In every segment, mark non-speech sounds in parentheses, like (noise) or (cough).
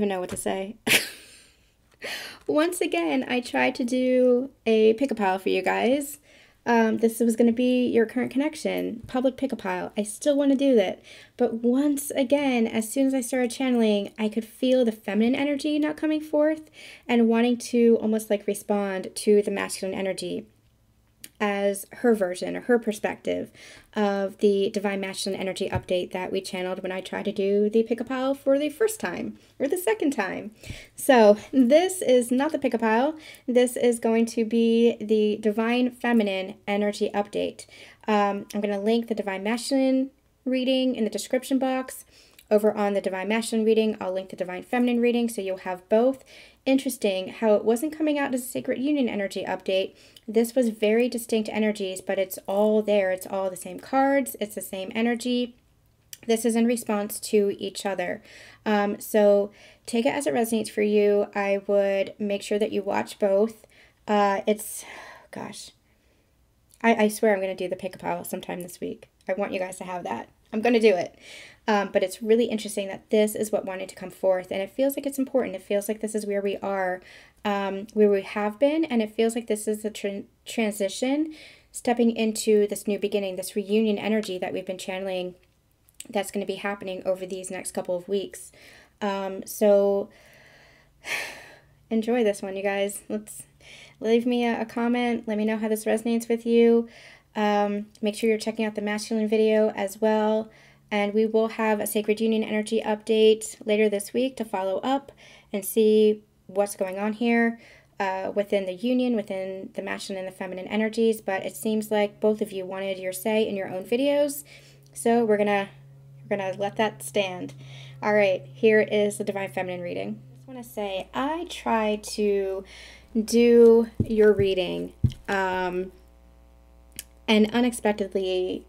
even know what to say. (laughs) Once again, I tried to do a pick a pile for you guys. Um, this was going to be your current connection, public pick a pile. I still want to do that. But once again, as soon as I started channeling, I could feel the feminine energy not coming forth and wanting to almost like respond to the masculine energy as her version or her perspective of the Divine Masculine Energy update that we channeled when I tried to do the pick a pile for the first time or the second time. So, this is not the pick a pile, this is going to be the Divine Feminine Energy update. Um, I'm going to link the Divine Masculine reading in the description box. Over on the Divine Masculine reading, I'll link the Divine Feminine reading so you'll have both. Interesting how it wasn't coming out as a Sacred Union energy update. This was very distinct energies, but it's all there. It's all the same cards, it's the same energy. This is in response to each other. Um, so take it as it resonates for you. I would make sure that you watch both. Uh, it's, (sighs) gosh, I, I swear I'm going to do the pick a pile sometime this week. I want you guys to have that. I'm going to do it. Um, but it's really interesting that this is what wanted to come forth. And it feels like it's important. It feels like this is where we are, um, where we have been. And it feels like this is the tra- transition, stepping into this new beginning, this reunion energy that we've been channeling that's going to be happening over these next couple of weeks. Um, so (sighs) enjoy this one, you guys. Let's leave me a, a comment. Let me know how this resonates with you. Um, make sure you're checking out the masculine video as well. And we will have a Sacred Union energy update later this week to follow up and see what's going on here uh, within the union, within the masculine and the feminine energies. But it seems like both of you wanted your say in your own videos. So we're gonna we're gonna let that stand. All right, here is the Divine Feminine reading. I just want to say I try to do your reading um, and unexpectedly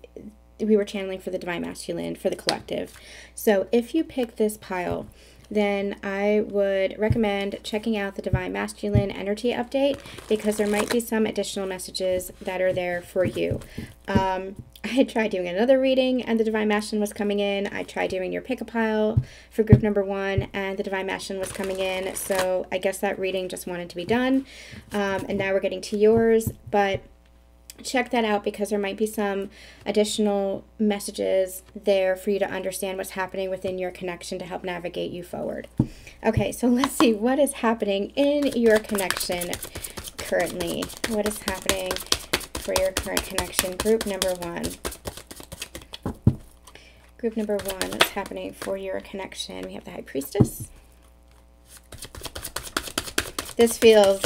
we were channeling for the divine masculine for the collective. So if you pick this pile then I would recommend checking out the Divine Masculine Energy Update because there might be some additional messages that are there for you. Um, (laughs) I tried doing another reading and the Divine Masculine was coming in. I tried doing your pick a pile for group number one and the Divine Masculine was coming in. So I guess that reading just wanted to be done. Um, and now we're getting to yours. But check that out because there might be some additional messages there for you to understand what's happening within your connection to help navigate you forward. Okay, so (laughs) let's see what is happening in your connection currently. What is happening for your current connection? Group number one. Group number one, what's happening for your connection? We have the High Priestess. This feels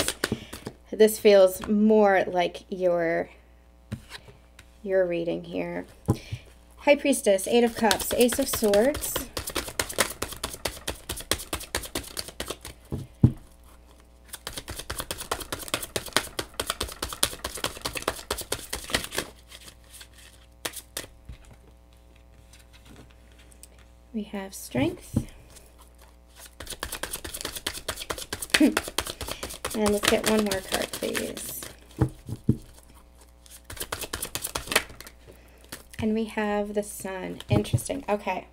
this feels more like your your reading here. High Priestess, Eight of Cups, Ace of Swords. We have Strength. (laughs) and let's get one more card, please. And we have the sun. Interesting. Okay.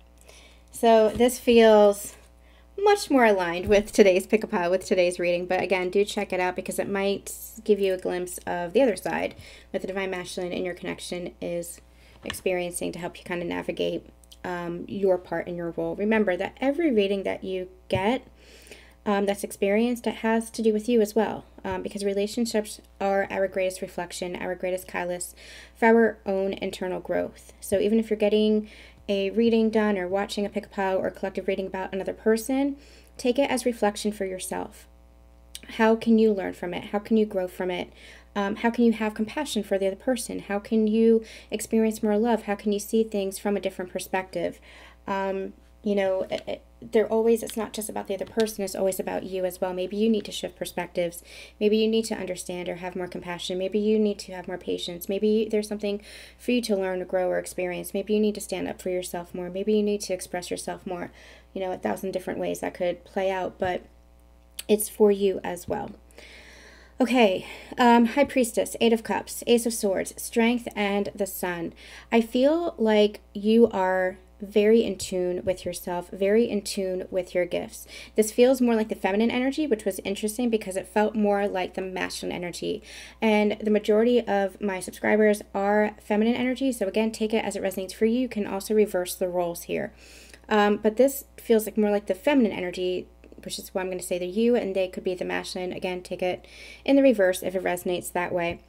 So this feels much more aligned with today's pick a pile, with today's reading. But again, do check it out because it might give you a glimpse of the other side what the Divine Masculine in your connection is experiencing to help you kind of navigate um, your part in your role. Remember that every reading that you get um, that's experienced, it has to do with you as well. Um, because relationships are our greatest reflection, our greatest catalyst for our own internal growth. So even if you're getting a reading done or watching a pick a pile or collective reading about another person, take it as reflection for yourself. How can you learn from it? How can you grow from it? Um, how can you have compassion for the other person? How can you experience more love? How can you see things from a different perspective? Um, you know, it, it, they're always, it's not just about the other person, it's always about you as well. Maybe you need to shift perspectives. Maybe you need to understand or have more compassion. Maybe you need to have more patience. Maybe there's something for you to learn or grow or experience. Maybe you need to stand up for yourself more. Maybe you need to express yourself more. You know, a thousand different ways that could play out, but it's for you as well. Okay, um, High Priestess, Eight of Cups, Ace of Swords, Strength, and the Sun. I feel like you are very in tune with yourself, very in tune with your gifts. This feels more like the feminine energy, which was interesting because it felt more like the masculine energy. And the majority of my subscribers are feminine energy. So, again, take it as it resonates for you. You can also reverse the roles here. Um, but this feels like more like the feminine energy, which is why I'm going to say the you, and they could be the masculine. Again, take it in the reverse if it resonates that way.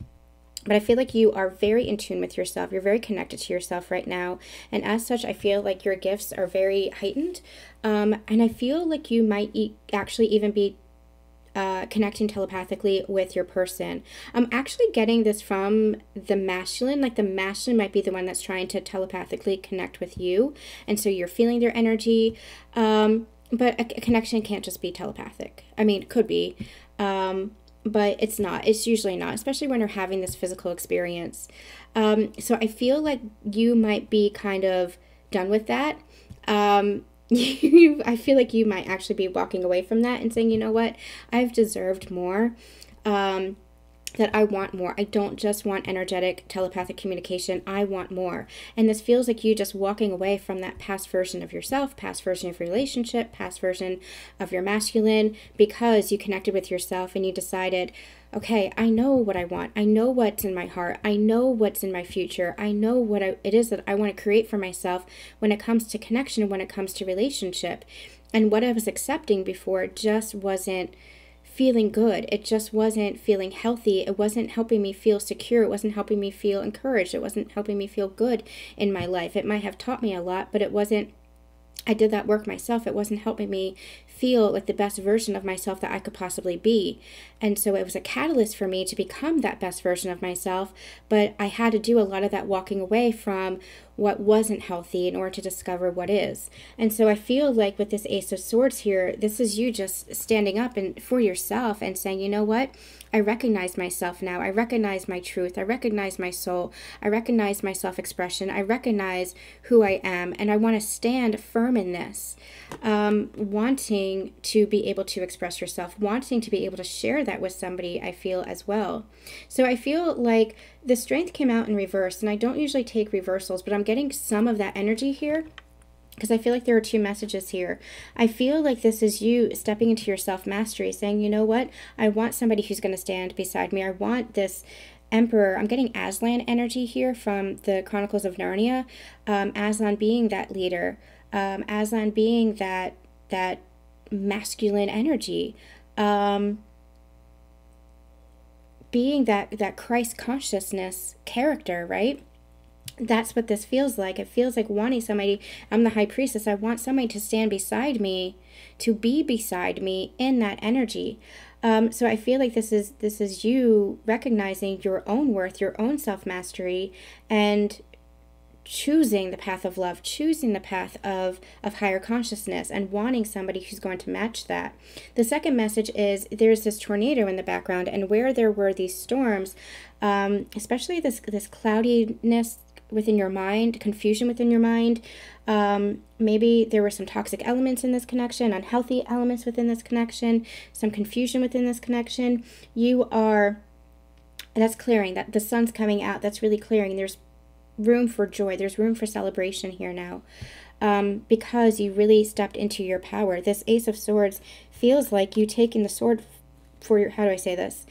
But I feel like you are very in tune with yourself. You're very connected to yourself right now. And as such, I feel like your gifts are very heightened. Um, and I feel like you might e- actually even be uh, connecting telepathically with your person. I'm actually getting this from the masculine. Like the masculine might be the one that's trying to telepathically connect with you. And so you're feeling their energy. Um, but a, a, connection can't just be telepathic. I mean, it could be. Um, but it's not. It's usually not, especially when you're having this physical experience. Um, so I feel like you might be kind of done with that. Um, (laughs) you, I feel like you might actually be walking away from that and saying, you know what, I've deserved more. Um, that I want more. I don't just want energetic telepathic communication. I want more. And this feels like you just walking away from that past version of yourself, past version of your relationship, past version of your masculine, because you connected with yourself and you decided, okay, I know what I want. I know what's in my heart. I know what's in my future. I know what I, it is that I want to create for myself when it comes to connection, when it comes to relationship. And what I was accepting before just wasn't feeling good. It just wasn't feeling healthy. It wasn't helping me feel secure. It wasn't helping me feel encouraged. It wasn't helping me feel good in my life. It might have taught me a lot, but it wasn't I did that work myself. It wasn't helping me feel like the best version of myself that I could possibly be. And so it was a catalyst for me to become that best version of myself. But I had to do a lot of that walking away from what wasn't healthy in order to discover what is. And so I feel like with this Ace of Swords here, this is you just standing up and for yourself and saying, you know what? I recognize myself now. I recognize my truth. I recognize my soul. I recognize my self expression. I recognize who I am. And I want to stand firm in this. Um, wanting to be able to express yourself, wanting to be able to share that with somebody, I feel as well. So I feel like the strength came out in reverse. And I don't usually take reversals, but I'm getting some of that energy here because I feel like there are two messages here. I feel like this is you stepping into your self mastery, saying, you know what? I want somebody who's going to stand beside me. I want this emperor. I'm getting Aslan energy here from the Chronicles of Narnia. Um, Aslan being that leader, um, Aslan being that that masculine energy. Um, being that that Christ consciousness character, right? That's what this feels like. It feels like wanting somebody, I'm the high priestess, I want somebody to stand beside me, to be beside me in that energy. Um, so I feel like this is this is you recognizing your own worth, your own self mastery, and choosing the path of love, choosing the path of, of higher consciousness, and wanting somebody who's going to match that. The second message is there's this tornado in the background, and where there were these storms, um, especially this this cloudiness within your mind, confusion within your mind. Um, maybe there were some toxic elements in this connection, unhealthy elements within this connection, some confusion within this connection. You are, that's clearing, that the sun's coming out, that's really clearing. There's room for joy, there's room for celebration here now. Um, because you really stepped into your power. This Ace of Swords feels like you taking the sword for your, how do I say this?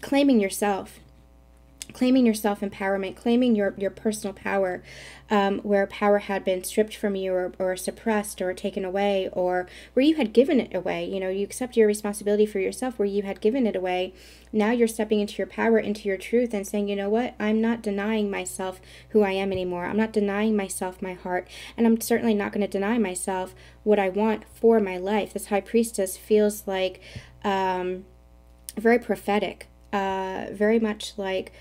Claiming yourself claiming your self empowerment, claiming your, your personal power, um, where power had been stripped from you or, or suppressed or taken away, or where you had given it away. You know, you accept your responsibility for yourself where you had given it away. Now you're stepping into your power, into your truth, and saying, you know what? I'm not denying myself who I am anymore. I'm not denying myself my heart, and I'm certainly not going to deny myself what I want for my life. This high priestess feels like um, very prophetic, uh, very much like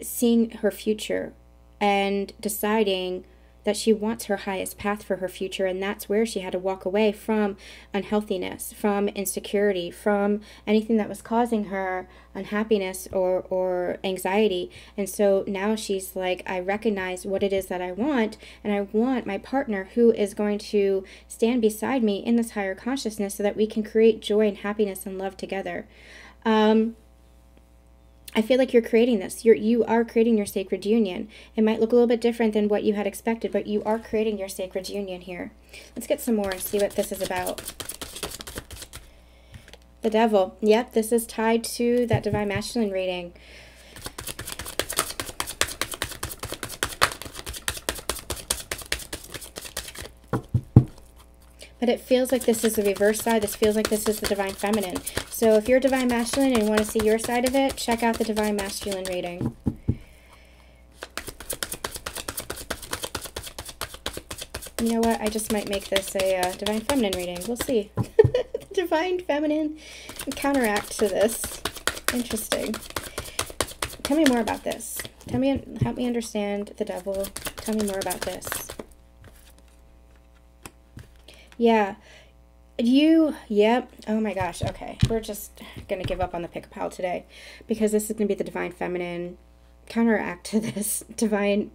seeing her future and deciding that she wants her highest path for her future and that's where she had to walk away from unhealthiness from insecurity from anything that was causing her unhappiness or or anxiety. And so now she's like I recognize what it is that I want and I want my partner who is going to stand beside me in this higher consciousness so that we can create joy and happiness and love together. Um I feel like you're creating this. You're you are creating your sacred union. It might look a little bit different than what you had expected, but you are creating your sacred union here. Let's get some more and see what this is about. The devil. Yep, this is tied to that divine masculine reading. But it feels like this is the reverse side. This feels like this is the divine feminine. So if you're divine masculine and you want to see your side of it, check out the divine masculine reading. You know what? I just might make this a uh, divine feminine reading. We'll see. (laughs) divine feminine counteract to this. Interesting. Tell me more about this. Tell me, help me understand the devil. Tell me more about this. Yeah. You, yep. Oh my gosh. Okay. We're just going to give up on the pick pile today because this is going to be the divine feminine counteract to (laughs) this divine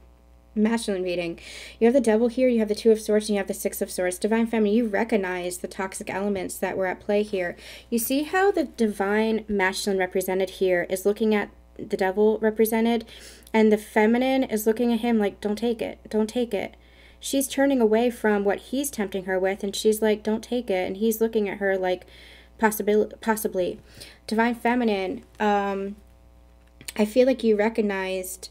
masculine reading. You have the devil here, you have the two of swords, and you have the six of swords. Divine feminine, you recognize the toxic elements that were at play here. You see how the divine masculine represented here is looking at the devil represented, and the feminine is looking at him like, don't take it, don't take it she's turning away from what he's tempting her with and she's like don't take it. And he's looking at her like possibly possibly. Divine feminine um i feel like you recognized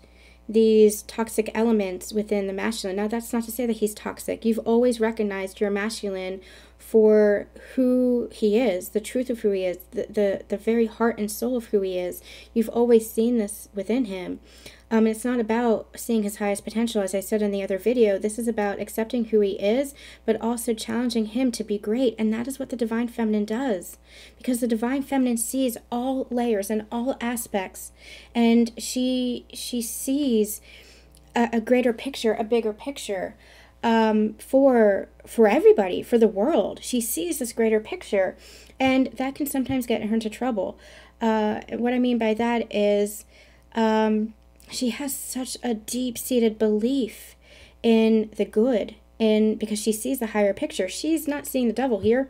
these toxic elements within the masculine. Now that's not to say that he's toxic. You've always recognized your masculine for who he is the truth of who he is the, the the very heart and soul of who he is. You've always seen this within him um, it's not about seeing his highest potential, as I said in the other video. This is about accepting who he is, but also challenging him to be great. And that is what the Divine Feminine does. Because the Divine Feminine sees all layers and all aspects. And she, she sees a, a greater picture, a bigger picture um, for for everybody, for the world. She sees this greater picture, and that can sometimes get her into trouble. Uh, what I mean by that is, um, she has such a deep seated belief in the good and because she sees the higher picture. She's not seeing the devil here.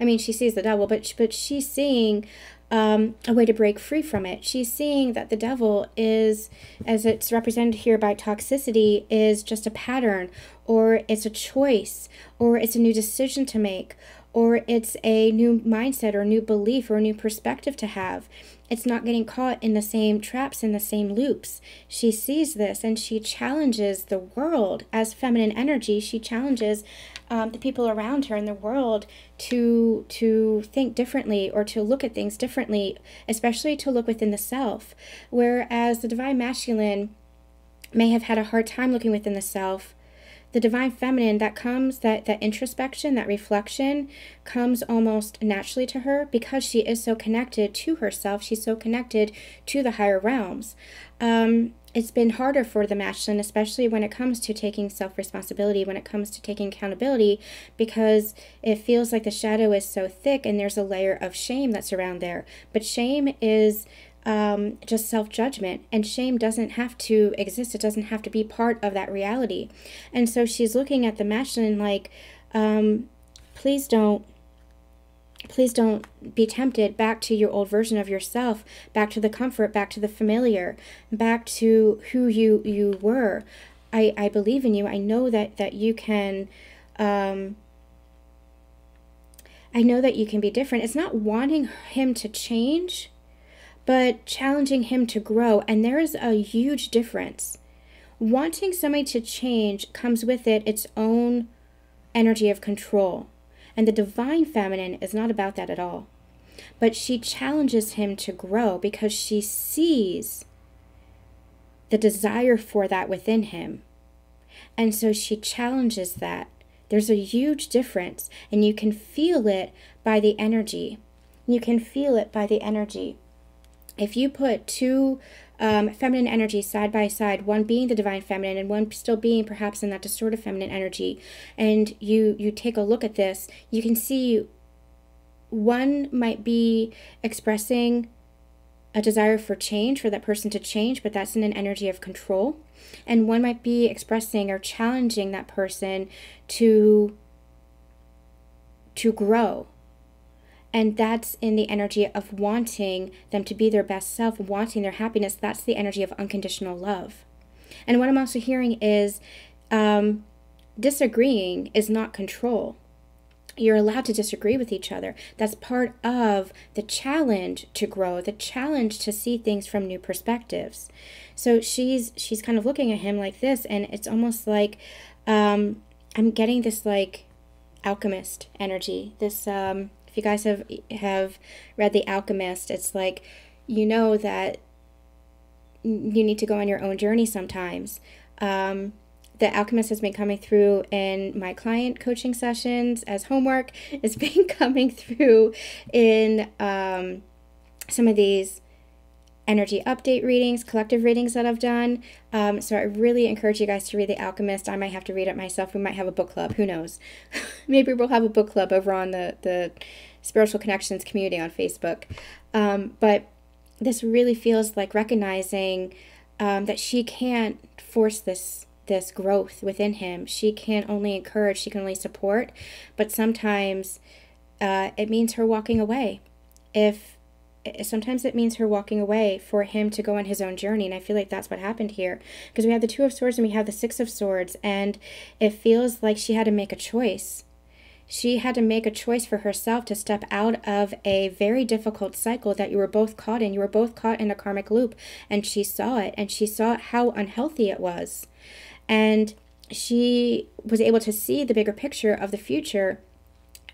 I mean she sees the devil but but she's seeing um, a way to break free from it. She's seeing that the devil is as it's represented here by toxicity is just a pattern or it's a choice or it's a new decision to make or it's a new mindset or a new belief or a new perspective to have it's not getting caught in the same traps in the same loops. She sees this and she challenges the world as feminine energy. She challenges um, the people around her in the world to to think differently or to look at things differently especially to look within the self. Whereas the divine masculine may have had a hard time looking within the self the divine feminine that comes that that introspection that reflection comes almost naturally to her because she is so connected to herself. She's so connected to the higher realms. Um, it's been harder for the masculine especially when it comes to taking self-responsibility when it comes to taking accountability because it feels like the shadow is so thick and there's a layer of shame that's around there. But shame is um, just self judgment. And shame doesn't have to exist, it doesn't have to be part of that reality. And so she's looking at the masculine like, um, please don't. Please don't be tempted back to your old version of yourself, back to the comfort, back to the familiar, back to who you you were. I, I believe in you. I know that that you can um, I know that you can be different. It's not wanting him to change but challenging him to grow. And there is a huge difference. Wanting somebody to change comes with it its own energy of control. And the divine feminine is not about that at all. But she challenges him to grow because she sees the desire for that within him. And so she challenges that. There's a huge difference, and you can feel it by the energy. You can feel it by the energy if you put two um, feminine energies side by side, one being the divine feminine and one still being perhaps in that distorted feminine energy, and you you take a look at this, you can see one might be expressing a desire for change for that person to change, but that's in an energy of control. And one might be expressing or challenging that person to to grow And that's in the energy of wanting them to be their best self, wanting their happiness. That's the energy of unconditional love. And what I'm also hearing is um, disagreeing is not control. You're allowed to disagree with each other. That's part of the challenge to grow, the challenge to see things from new perspectives. So she's she's kind of looking at him like this, and it's almost like um, I'm getting this like alchemist energy. This um, you guys have have read The Alchemist, it's like you know that you need to go on your own journey sometimes. Um, the alchemist has been coming through in my client coaching sessions as homework. (laughs) It's been (laughs) coming through in um, some of these energy update readings, collective readings that I've done. Um, so I really encourage you guys to read The Alchemist. I might have to read it myself. We might have a book club. Who knows? (laughs) Maybe we'll have a book club over on the, the Spiritual Connections community on Facebook. Um, but this really feels like recognizing um, that she can't force this this growth within him. She can only encourage, she can only support, but sometimes uh, it means her walking away. If Eh, sometimes it means her walking away for him to go on his own journey and i feel like that's what happened here because we have the two of swords and we have the six of swords and it feels like she had to make a choice she had to make a choice for herself to step out of a very difficult cycle that you were both caught in. You were both caught in a karmic loop, and she saw it, and she saw how unhealthy it was. And she was able to see the bigger picture of the future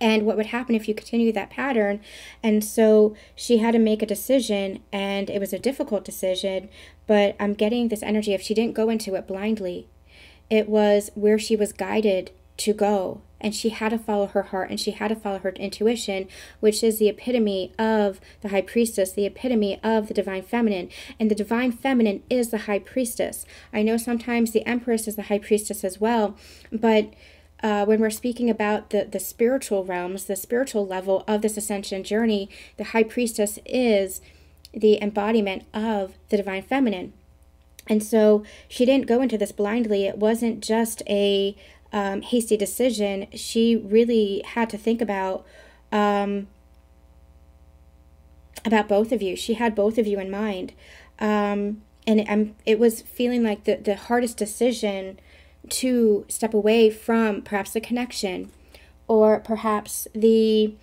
and what would happen if you continue that pattern. And so she had to make a decision, and it was a difficult decision, but I'm getting this energy if she didn't go into it blindly, it was where she was guided to go and she had to follow her heart and she had to follow her intuition, which is the epitome of the high priestess, the epitome of the divine feminine. And the divine feminine is the high priestess. I know sometimes the empress is the high priestess as well, but uh, when we're speaking about the, the spiritual realms, the spiritual level of this ascension journey, the high priestess is the embodiment of the divine feminine. And so she didn't go into this blindly. It wasn't just a um, hasty decision, she really had to think about um, about both of you. She had both of you in mind, um, and it, it was feeling like the the hardest decision to step away from perhaps the connection, or perhaps the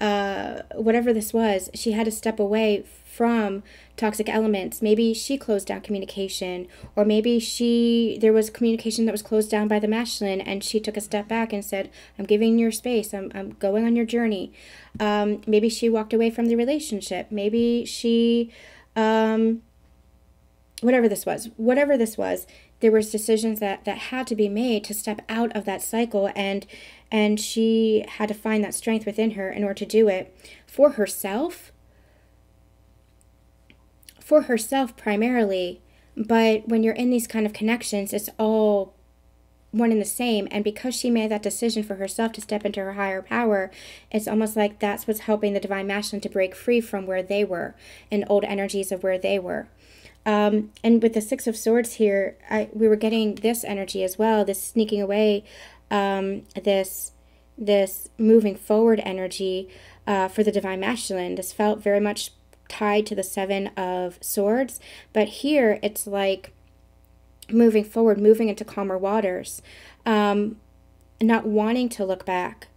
uh, whatever this was. She had to step away from toxic elements. Maybe she closed down communication, or maybe she there was communication that was closed down by the masculine, and she took a step back and said, "I'm giving your space. I'm I'm going on your journey." Um, maybe she walked away from the relationship. Maybe she, um, whatever this was, whatever this was, there was decisions that that had to be made to step out of that cycle and and she had to find that strength within her in order to do it for herself for herself primarily, but when you're in these kind of connections, it's all one and the same. And because she made that decision for herself to step into her higher power, it's almost like that's what's helping the divine masculine to break free from where they were and old energies of where they were. Um, and with the Six of Swords here, I, we were getting this energy as well, this sneaking away, um, this this moving forward energy uh, for the divine masculine. This felt very much tied to the Seven of Swords, but here it's like moving forward, moving into calmer waters, um, not wanting to look back.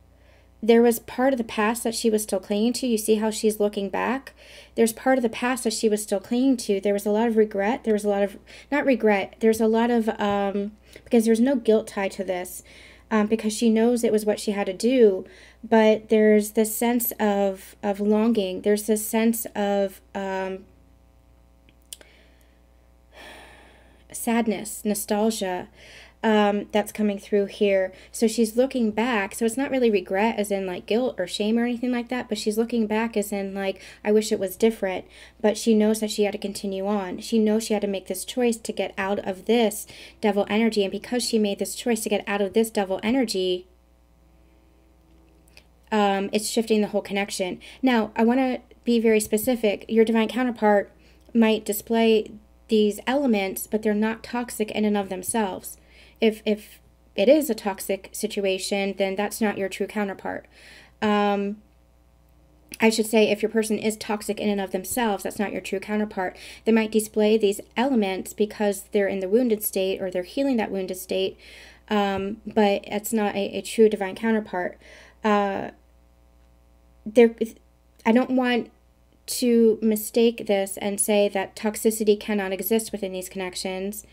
There was part of the past that she was still clinging to. You see how she's looking back? There's part of the past that she was still clinging to. There was a lot of regret. There was a lot of, not regret, there's a lot of, um, because there's no guilt tied to this, um, because she knows it was what she had to do but there's this sense of of longing there's this sense of um, sadness nostalgia um, that's coming through here so she's looking back so it's not really regret as in like guilt or shame or anything like that but she's looking back as in like i wish it was different but she knows that she had to continue on she knows she had to make this choice to get out of this devil energy and because she made this choice to get out of this devil energy um, it's shifting the whole connection. Now, I want to be very specific. Your divine counterpart might display these elements, but they're not toxic in and of themselves. If if it is a toxic situation, then that's not your true counterpart. Um, I should say, if your person is toxic in and of themselves, that's not your true counterpart. They might display these elements because they're in the wounded state or they're healing that wounded state, um, but it's not a, a true divine counterpart. Uh, there, I don't want to mistake this and say that toxicity cannot exist within these connections.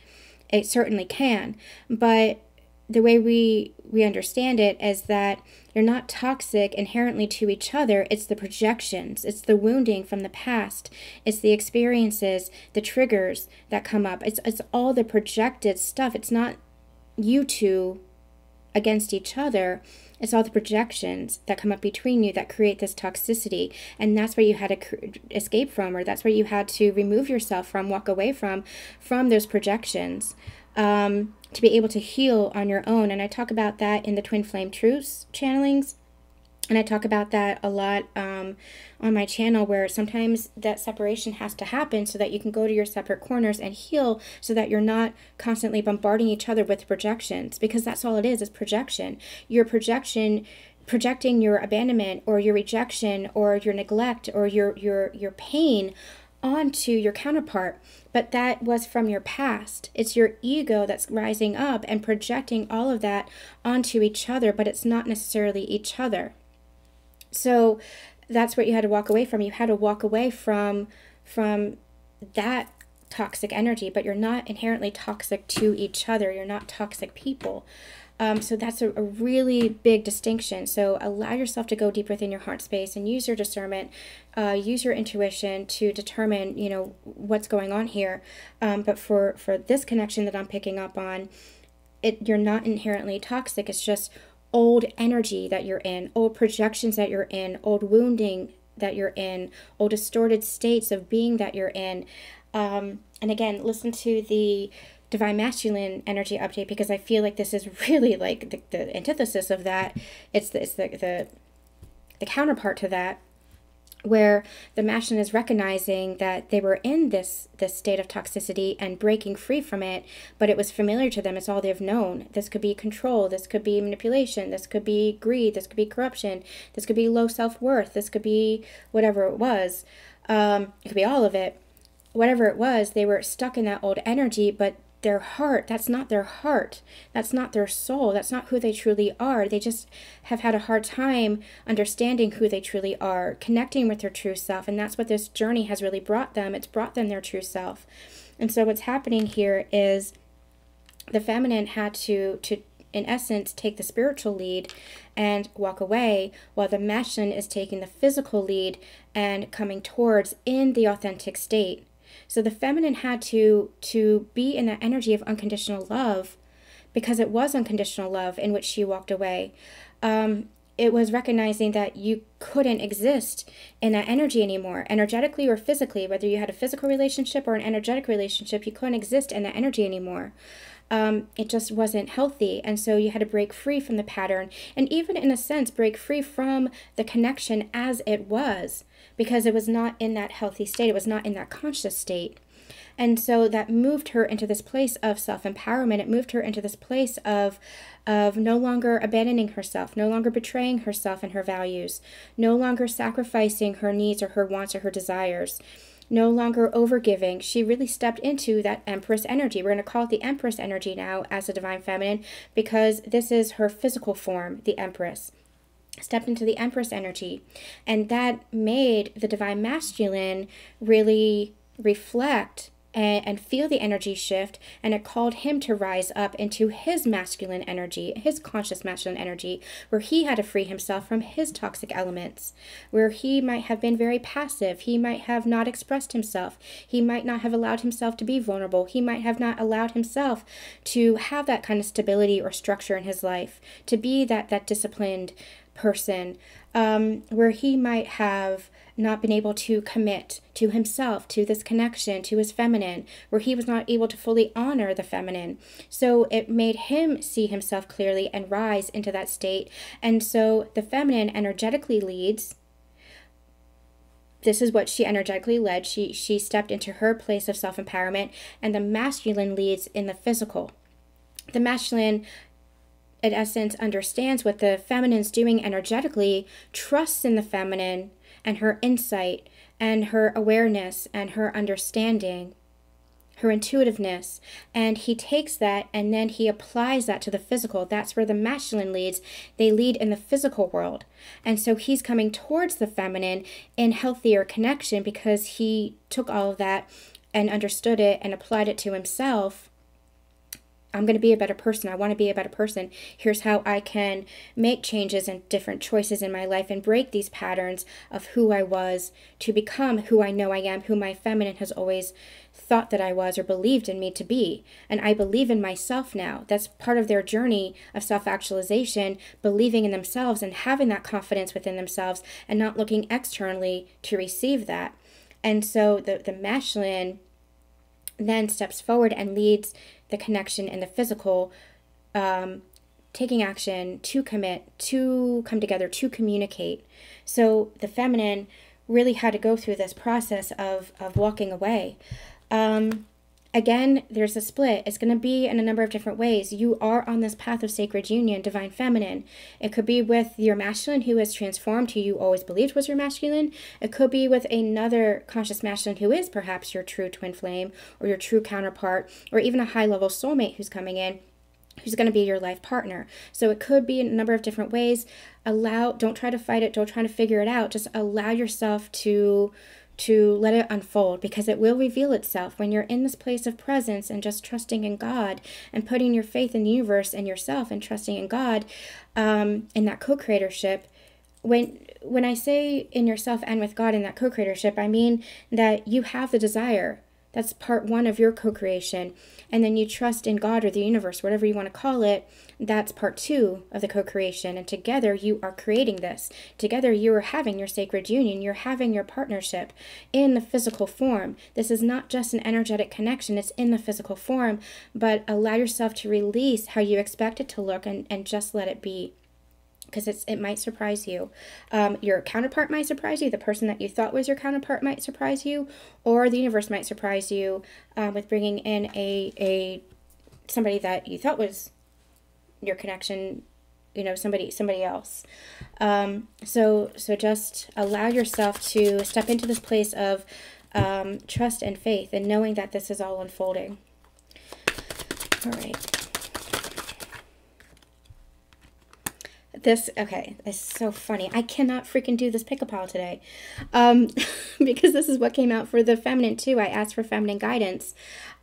It certainly can, but the way we we understand it is that you're not toxic inherently to each other. It's the projections. It's the wounding from the past. It's the experiences the triggers that come up. It's it's all the projected stuff. It's not you two against each other it's all the projections that come up between you that create this toxicity and that's where you had to escape from or that's where you had to remove yourself from walk away from from those projections um, to be able to heal on your own. And I talk about that in the Twin Flame Truths channelings. And I talk about that a lot um, on my channel where sometimes that separation has to happen so that you can go to your separate corners and heal so that you're not constantly bombarding each other with projections because that's all it is, is projection. Your projection projecting your abandonment or your rejection or your neglect or your your your pain onto your counterpart, but that was from your past. It's your ego that's rising up and projecting all of that onto each other, but it's not necessarily each other. So that's what you had to walk away from. You had to walk away from from that toxic energy, but you're not inherently toxic to each other. You're not toxic people. Um, so that's a, a, really big distinction. So allow yourself to go deep within your heart space and use your discernment, uh, use your intuition to determine, you know, what's going on here. Um, but for for this connection that I'm picking up on, it you're not inherently toxic. It's just old energy that you're in, old projections that you're in, old wounding that you're in, old distorted states of being that you're in. Um, and again, listen to the divine masculine energy update because I feel like this is (laughs) really like the, the antithesis of that. It's the, it's the, the the counterpart to that where the masculine is recognizing that they were in this this state of toxicity and breaking free from it but it was familiar to them it's all they've known. This could be control this could be manipulation this could be greed this could be corruption this could be low self-worth this could be whatever it was um, it could be all of it. Whatever it was they were stuck in that old energy but their heart. That's not their heart. That's not their soul. That's not who they truly are. They just have had a hard time understanding who they truly are connecting with their true self and that's what this journey has really brought them. It's brought them their true self. And so what's happening here is the feminine had to to in essence take the spiritual lead and walk away while the masculine is taking the physical lead and coming towards in the authentic state so the feminine had to to be in that energy of unconditional love because it was unconditional love in which she walked away. Um, it was recognizing that you couldn't exist in that energy anymore, energetically or physically, whether you had a physical relationship or an energetic relationship, you couldn't exist in that energy anymore. Um, it just wasn't healthy. And so you had to break free from the pattern and even, in a sense, break free from the connection as it was because it was not in that healthy state, it was not in that conscious state. And so that moved her into this place of self empowerment. It moved her into this place of, of no longer abandoning herself, no longer betraying herself and her values, no longer sacrificing her needs or her wants or her desires, no longer overgiving. She really stepped into that Empress energy. We're going to call it the Empress energy now as a Divine Feminine because this is her physical form, the Empress stepped into the Empress energy. And that made the Divine Masculine really reflect and, and feel the energy shift. And it called him to rise up into his masculine energy, his conscious masculine energy, where he had to free himself from his toxic elements, where he might have been very passive. He might have not expressed himself. He might not have allowed himself to be vulnerable. He might have not allowed himself to have that kind of stability or structure in his life, to be that, that disciplined, person um, where he might have not been able to commit to himself, to this connection, to his feminine, where he was not able to fully honor the feminine. So it made him see himself clearly and rise into that state. And so the feminine energetically leads. This is what she energetically led. She she stepped into her place of self-empowerment and the masculine leads in the physical. The masculine in essence, understands what the feminine's doing energetically, trusts in the feminine, and her insight and her awareness and her understanding her intuitiveness. And he takes that and then he applies that to the physical. That's where the masculine leads. They lead in the physical world. And so he's coming towards the feminine in healthier connection because he took all of that and understood it and applied it to himself I'm going to be a better person. I want to be a better person. Here's how I can make changes and different choices in my life and break these patterns of who I was to become who I know I am, who my feminine has always thought that I was or believed in me to be. And I believe in myself now. That's part of their journey of self actualization, believing in themselves and having that confidence within themselves and not looking externally to receive that. And so the, the masculine then steps forward and leads the connection and the physical, um, taking action to commit, to come together, to communicate. So the feminine really had to go through this process of, of walking away. Um, again, there's a split. It's going to be in a number of different ways. You are on this path of sacred union, divine feminine. It could be with your masculine who has transformed, who you always believed was your masculine. It could be with another conscious masculine who is perhaps your true twin flame or your true counterpart, or even a high level soulmate who's coming in who's going to be your life partner. So it could be in a number of different ways. Allow don't try to fight it, don't try to figure it out. Just allow yourself to to let it unfold because it will reveal itself when you're in this place of presence and just trusting in God and putting your faith in the universe and yourself and trusting in God um, in that co-creatorship. When when I say in yourself and with God in that co-creatorship, I mean that you have the desire that's part one of your co creation. And then you trust in God or the universe, whatever you want to call it. That's part two of the co creation. And together you are creating this. Together you are having your sacred union. You're having your partnership in the physical form. This is not just an energetic connection, it's in the physical form. But allow yourself to release how you expect it to look and, and just let it be because it's it might surprise you. Um, your counterpart might surprise you. The person that you thought was your counterpart might surprise you, or the universe might surprise you um, with bringing in a a somebody that you thought was your connection. You know, somebody somebody else. Um, so so just allow yourself to step into this place of um, trust and faith, and knowing that this is all unfolding. All right. This okay it's so funny. I cannot freaking do this pick a pile today. Um (laughs) because this is what came out for the feminine too. I asked for feminine guidance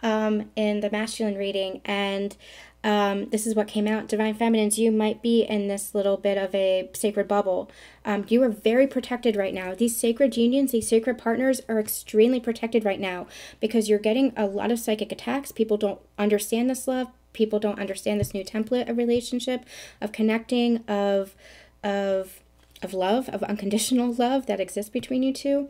um in the masculine reading and um, this is what came out. Divine feminines you might be in this little bit of a sacred bubble. Um, you are very protected right now. These sacred unions these sacred partners are extremely protected right now because you're getting a lot of psychic attacks. People don't understand this love people don't understand this new template of relationship, of connecting, of of of love, of unconditional (laughs) love that exists between you two.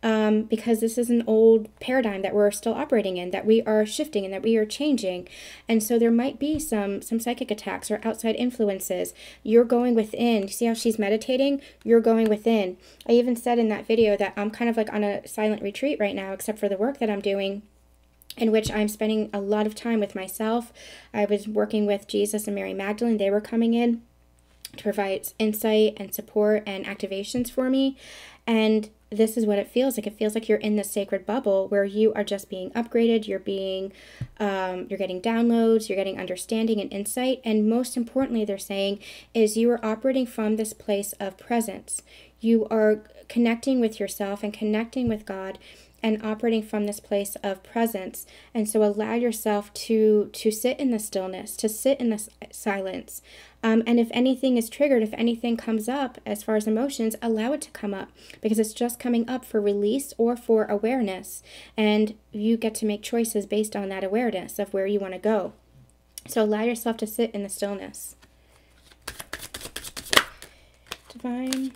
Um, because this is an old paradigm that we're still operating in, that we are shifting and that we are changing. And so there might be some some psychic attacks or outside influences. You're going within. See how she's meditating? You're going within. I even said in that video that I'm kind of like on a silent retreat right now, except for the work that I'm doing in which I'm spending a lot of time with myself. I was working with Jesus and Mary Magdalene. They were coming in to provide insight and support and activations for me. And this is what it feels like. It feels like you're in this sacred bubble where you are just being upgraded. You're being, um, you're getting downloads. You're getting understanding and insight. And most importantly, they're saying is you are operating from this place of presence. You are connecting with yourself and connecting with God and operating from this place of presence. And so allow yourself to to sit in the stillness to sit in the silence. Um, and if anything is triggered if anything comes up as far as emotions allow it to come up because it's just coming up for release or for awareness. And you get to make choices based on that awareness of where you want to go. So allow yourself to sit in the stillness. Divine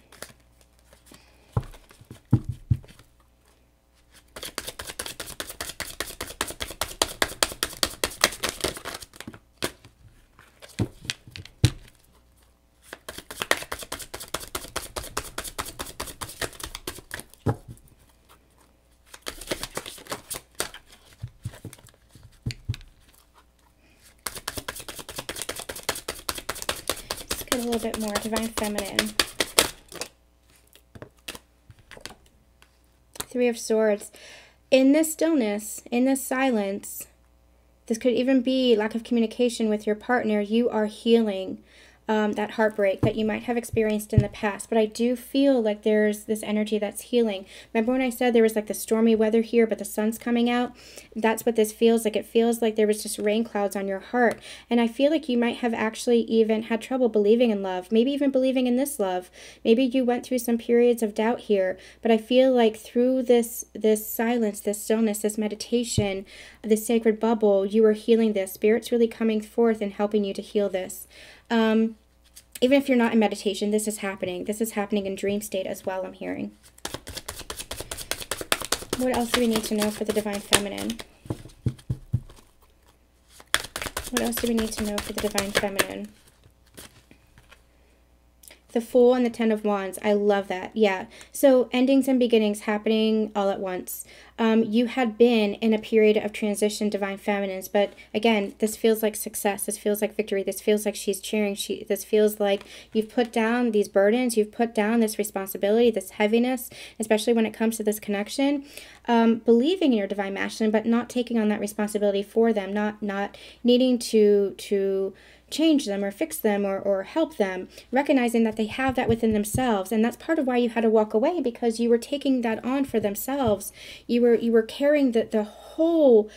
a little bit more Divine Feminine. Three of Swords. In this stillness, in this silence, this could even be lack of communication with your partner. You are healing um, that heartbreak that you might have experienced in the past. But I do feel like there's this energy that's healing. Remember when I said there was like the stormy weather here, but the sun's coming out? That's what this feels like. It feels like there was just rain clouds on your heart. And I feel like you might have actually even had trouble believing in love, maybe even believing in this love. Maybe you went through some periods of doubt here, but I feel like through this this silence, this stillness, this meditation, this sacred bubble, you are healing this. Spirit's really coming forth and helping you to heal this. Um, even if you're not in meditation, this is happening. This is happening in dream state as well, I'm hearing. What else do we need to know for the Divine Feminine? What else do we need to know for the Divine Feminine? The Fool and the Ten of Wands. I love that. Yeah. So endings and beginnings happening all at once. Um, you had been in a period of transition, Divine Feminines, but again, this feels like success. This feels like victory. This feels like she's cheering. She. This feels like you've put down these burdens. You've put down this responsibility, this heaviness, especially when it comes to this connection. Um, believing in your divine masculine, but not taking on that responsibility for them. Not not needing to to change them or fix them or, or help them, recognizing that they have that within themselves. And that's part of why you had to walk away because you were taking that on for themselves. You were you were carrying the, the whole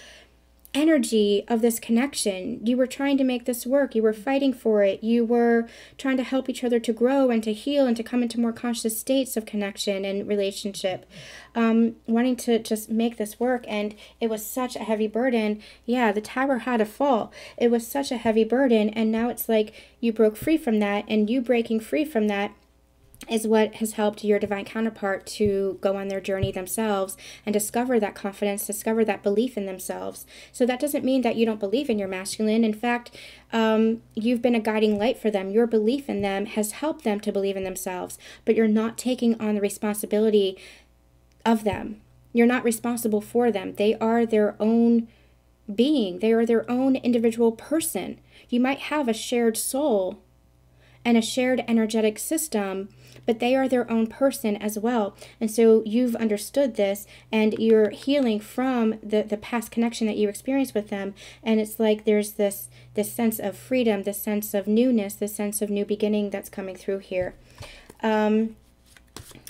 energy of this connection. You were trying to make this work. You were fighting for it. You were trying to help each other to grow and to heal and to come into more conscious states of connection and relationship. Um, wanting to just make this work. And it was such a heavy burden. Yeah, the tower had to fall. It was such a heavy burden. And now it's like you broke free from that and you breaking free from that is what has helped your divine counterpart to go on their journey themselves and discover that confidence, discover that belief in themselves. So that doesn't mean that you don't believe in your masculine. In fact, um, you've been a guiding light for them. Your belief in them has helped them to believe in themselves, but you're not taking on the responsibility of them. You're not responsible for them. They are their own being, they are their own individual person. You might have a shared soul and a shared energetic system but they are their own person as well. And so you've understood this and you're healing from the, the past connection that you experienced with them. And it's like there's this this sense of freedom, this sense of newness, this sense of new beginning that's coming through here. Um,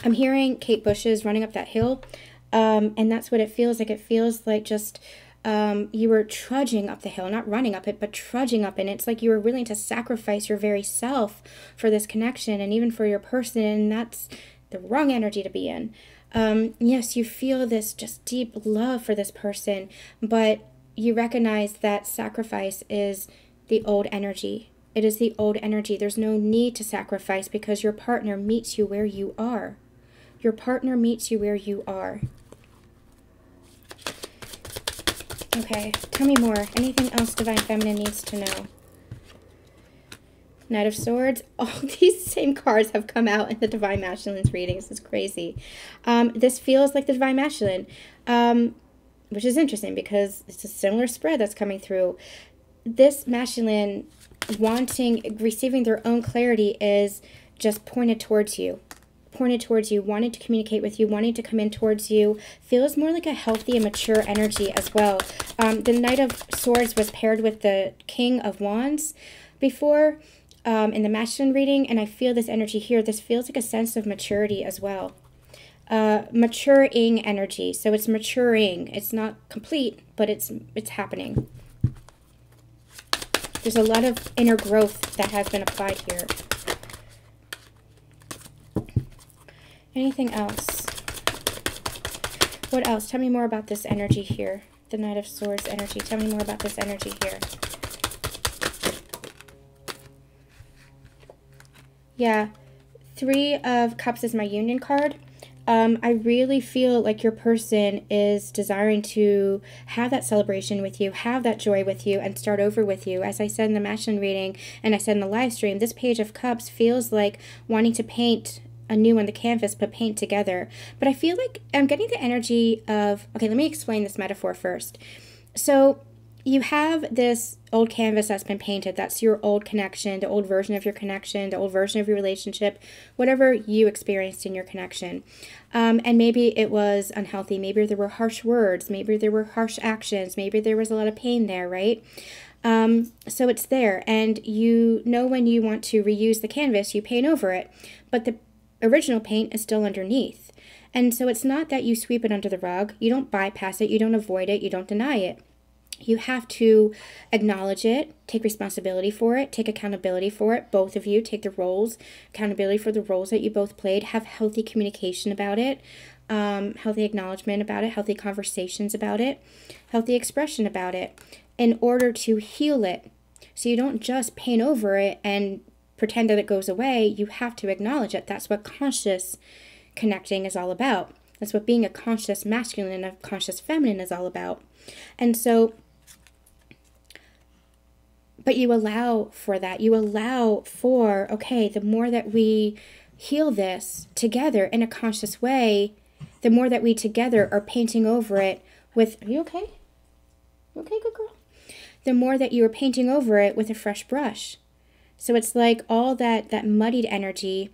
I'm hearing Kate Bush's running up that hill. Um, and that's what it feels like. It feels like just um, you were trudging up the hill, not running up it, but trudging up. And it's like you were willing to sacrifice your very self for this connection and even for your person. And that's the wrong energy to be in. Um, yes, you feel this just deep love for this person, but you recognize that sacrifice is the old energy. It is the old energy. There's no need to sacrifice because your partner meets you where you are. Your partner meets you where you are. Okay, tell me more. Anything else Divine Feminine needs to know? Knight of Swords. (laughs) All these same cards have come out in the Divine Masculines readings. It's crazy. Um, this feels like the Divine Masculine, um, which is interesting because it's a similar spread that's coming through. This masculine wanting, receiving their own clarity is just pointed towards you pointed towards you, wanting to communicate with you, wanting to come in towards you, feels more like a healthy and mature energy as well. Um, the Knight of Swords was paired with the King of Wands before um, in the masculine reading, and I feel this energy here. This feels like a sense of maturity as well. Uh, maturing energy. So it's maturing. It's not complete, but it's it's happening. There's a lot of inner growth that has been applied here. Anything else? What else? Tell me more about this energy here. The Knight of Swords energy. Tell me more about this energy here. Yeah. Three of Cups is my union card. Um, I really feel like your person is desiring to have that celebration with you, have that joy with you, and start over with you. As I said in the Masculine reading and I said in the live stream, this Page of Cups feels like wanting to paint anew on the canvas but paint together. But I feel like I'm getting the energy of okay, let me explain this metaphor first. So you have this old canvas that's been painted. That's your old connection, the old version of your connection, the old version of your relationship, whatever you experienced in your connection. Um, and maybe it was unhealthy. Maybe there were harsh words. Maybe there were harsh actions. Maybe there was a lot of pain there, right? Um, so it's there. And you know when you want to reuse the canvas, you paint over it. But the original paint is still underneath. And so it's not that you sweep it under the rug. You don't bypass it. You don't avoid it. You don't deny it you have to acknowledge it, take responsibility for it, take accountability for it. Both of you take the roles, accountability for the roles that you both played, have healthy communication about it, um, healthy acknowledgement about it, healthy conversations about it, healthy expression about it in order to heal it. So you don't just paint over it and pretend that it goes away. You have to acknowledge it. That's what conscious connecting is all about. That's what being a conscious masculine and a conscious feminine is all about. And so but you allow for that. You allow for, okay, the more that we heal this together in a conscious way, the more that we together are painting over it with, are you okay? Okay, good girl. The more that you are painting over it with a fresh brush. So it's like all that, that muddied energy,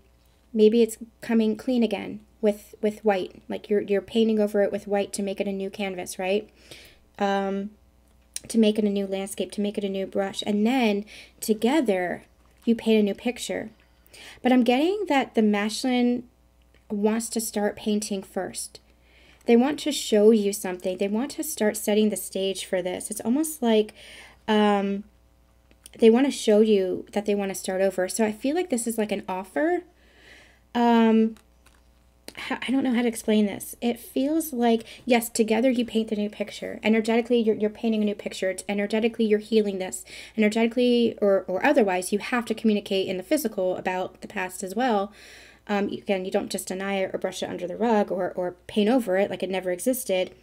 maybe it's coming clean again with, with white. Like you're, you're painting over it with white to make it a new canvas, right? Um, to make it a new landscape, to make it a new brush. And then together, you paint a new picture. But I'm getting that the masculine wants to start painting first. They want to show you something. They want to start setting the stage for this. It's almost like um, they want to show you that they want to start over. So I feel like this is like an offer. Um, I don't know how to explain this. It feels like, yes, together you paint the new picture. Energetically, you're, you're painting a new picture. It's energetically, you're healing this. Energetically, or, or otherwise, you have to communicate in the physical about the past as well. Um, again, you don't just deny it or brush it under the rug or, or paint over it like it never existed.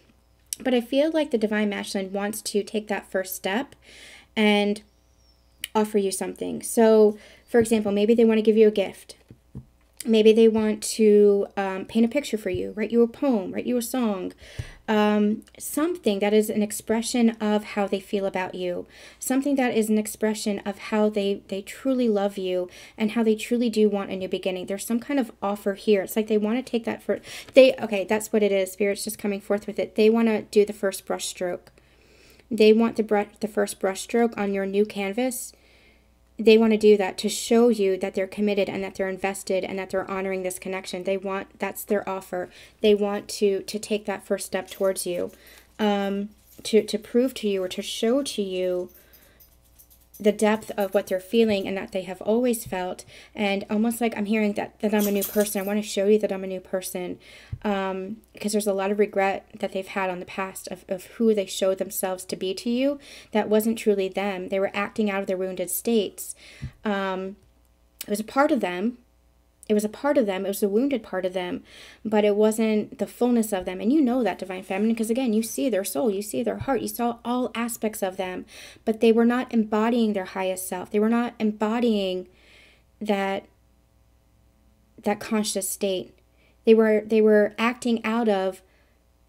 But I feel like the Divine Masculine wants to take that first step and offer you something. So, for example, maybe they want to give you a gift maybe they want to um, paint a picture for you, write you a poem, write you a song, um, something that is an expression of how they feel about you, something that is an expression of how they, they truly love you and how they truly do want a new beginning. There's some kind of offer here. It's like they want to take that for, they, okay, that's what it is. Spirit's just coming forth with it. They want to do the first brush stroke. They want the, brush, the first brush stroke on your new canvas they want to do that to show you that they're committed and that they're invested and that they're honoring this connection. They want that's their offer. They want to to take that first step towards you um, to to prove to you or to show to you the depth of what they're feeling and that they have always felt. And almost like i'm hearing that that i'm a new person. I want to show you that i'm a new person um, because there's a lot of regret that they've had on the past of, of who they showed themselves to be to you that wasn't truly them. They were acting out of their wounded states. Um, it was a part of them it was a part of them, it was a wounded part of them, but it wasn't the fullness of them. And you know that, Divine Feminine, because again, you see their soul, you see their heart, you saw all aspects of them, but they were not embodying their highest self. They were not embodying that that conscious state. They were they were acting out of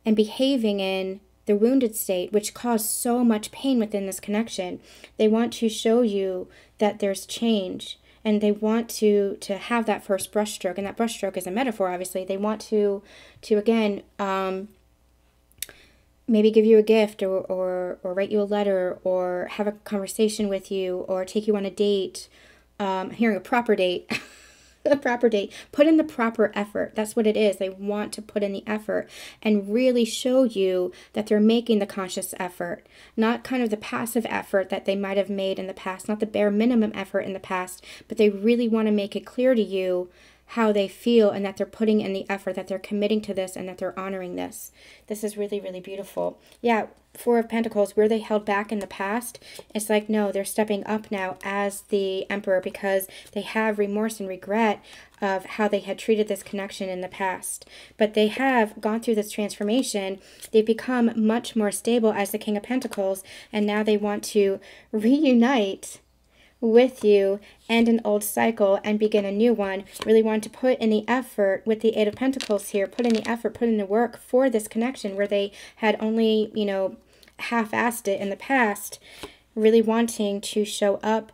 and behaving in the wounded state, which caused so much pain within this connection. They want to show you that there's change and they want to to have that first brushstroke and that brushstroke is a metaphor obviously. They want to to again um, maybe give you a gift or, or or write you a letter or have a conversation with you or take you on a date um, hearing a proper date (laughs) the proper date. Put in the proper effort. That's what it is. They want to put in the effort and really show you that they're making the conscious effort, not kind of the passive effort that they might have made in the past, not the bare minimum effort in the past, but they really want to make it clear to you how they feel and that they're putting in the effort, that they're committing to this and that they're honoring this. This is really, really beautiful. Yeah, Four of Pentacles, where they held back in the past, it's like, no, they're stepping up now as the Emperor because they have remorse and regret of how they had treated this connection in the past. But they have gone through this transformation. They've become much more stable as the King of Pentacles, and now they want to reunite with you end an old cycle and begin a new one. Really want to put in the effort with the Eight of Pentacles here, put in the effort, put in the work for this connection where they had only, you know, half assed it in the past, really wanting to show up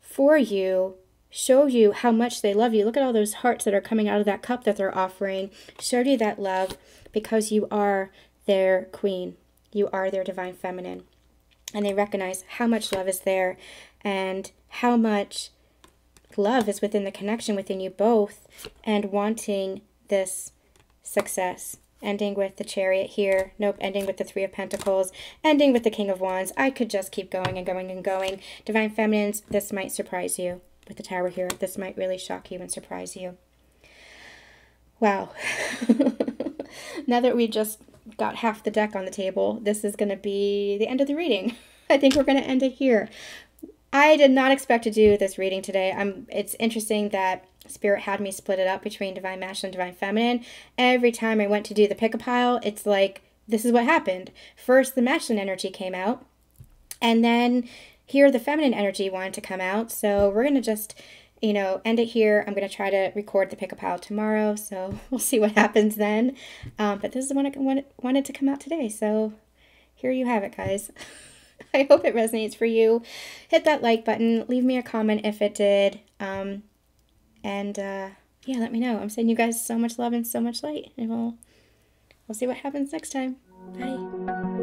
for you, show you how much they love you. Look at all those hearts that are coming out of that cup that they're offering. Show you that love because you are their queen. You are their divine feminine. And they recognize how much love is there and how much love is within the connection within you both and wanting this success. Ending with the chariot here. Nope, ending with the three of pentacles. Ending with the king of wands. I could just keep going and going and going. Divine feminines, this might surprise you. With the tower here, this might really shock you and surprise you. Wow. (laughs) now that we just got half the deck on the table, this is going to be the end of the reading. (laughs) I think we're going to end it here. I did not expect to do this reading today. I'm. It's interesting that Spirit had me split it up between Divine Masculine and Divine Feminine. Every time I went to do the pick a pile, it's like this is what happened. First, the masculine energy came out, and then here the feminine energy wanted to come out. So we're gonna just, you know, end it here. I'm gonna try to record the pick a pile tomorrow, so (laughs) we'll see what happens then. Um, but this is the one I wanted to come out today. So here you have it, guys. (laughs) (laughs) I hope it resonates for you. Hit that like button. Leave me a comment if it did. Um, and uh, yeah, let me know. I'm sending you guys so much love and so much light. And we'll, we'll see what happens next time. Bye.